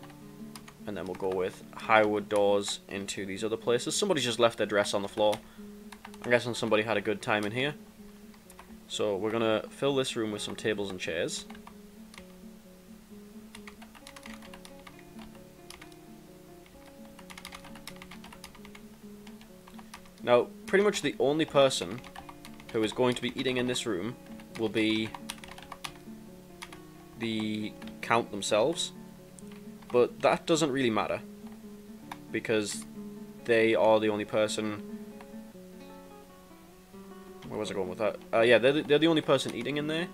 and then we'll go with high wood doors into these other places. Somebody's just left their dress on the floor. I'm guessing somebody had a good time in here. So we're going to fill this room with some tables and chairs. Now, pretty much the only person who is going to be eating in this room will be the count themselves. But that doesn't really matter. Because they are the only person... Where was I going with that? Uh, yeah, they're the, they're the only person eating in there.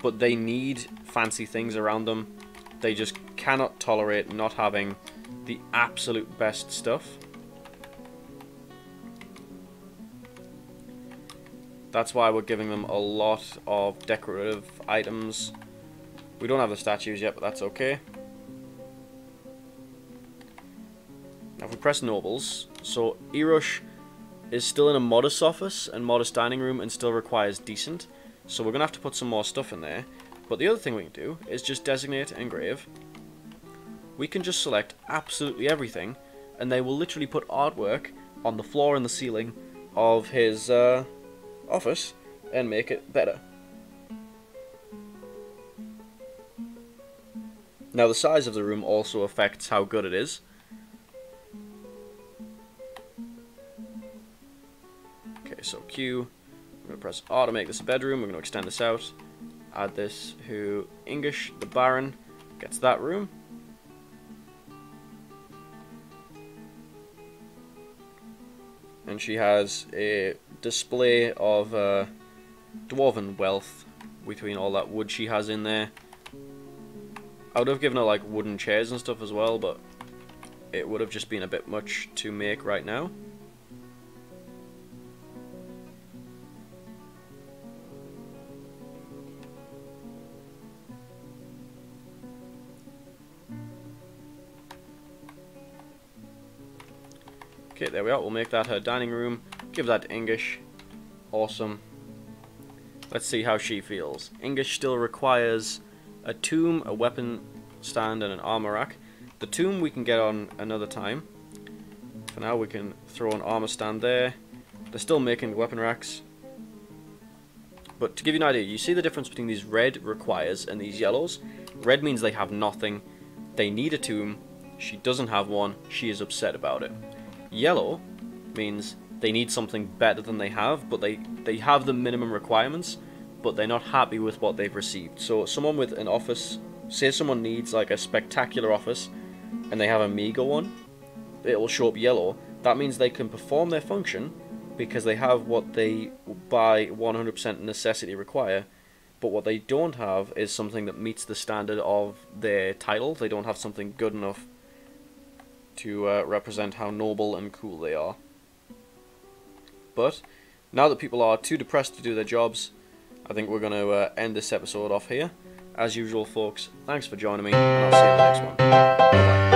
But they need fancy things around them. They just cannot tolerate not having the absolute best stuff. That's why we're giving them a lot of decorative items. We don't have the statues yet, but that's okay. Now if we press nobles, so Erush is still in a modest office and modest dining room and still requires decent. So we're going to have to put some more stuff in there. But the other thing we can do is just designate engrave. We can just select absolutely everything and they will literally put artwork on the floor and the ceiling of his uh, office and make it better. Now the size of the room also affects how good it is. Okay, so Q, I'm to press R to make this a bedroom, we're to extend this out, add this who English, the Baron, gets that room. And she has a display of uh, dwarven wealth between all that wood she has in there. I would have given her like wooden chairs and stuff as well, but it would have just been a bit much to make right now. Okay, there we are. We'll make that her dining room. Give that to English. Awesome. Let's see how she feels. English still requires a tomb, a weapon stand, and an armor rack. The tomb we can get on another time. For now, we can throw an armor stand there. They're still making weapon racks. But to give you an idea, you see the difference between these red requires and these yellows? Red means they have nothing. They need a tomb. She doesn't have one. She is upset about it. Yellow means they need something better than they have, but they, they have the minimum requirements, but they're not happy with what they've received. So someone with an office, say someone needs like a spectacular office, and they have a meager one, it will show up yellow. That means they can perform their function because they have what they by 100% necessity require, but what they don't have is something that meets the standard of their title. They don't have something good enough to uh, represent how noble and cool they are. But now that people are too depressed to do their jobs, I think we're going to uh, end this episode off here. As usual, folks, thanks for joining me, and I'll see you in the next one. Bye-bye.